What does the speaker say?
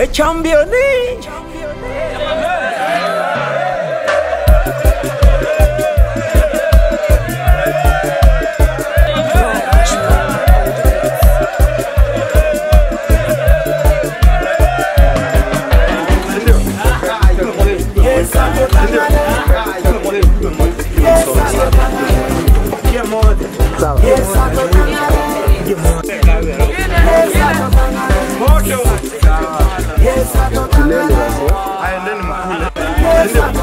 a champion. Eh? Yes, I Brasil.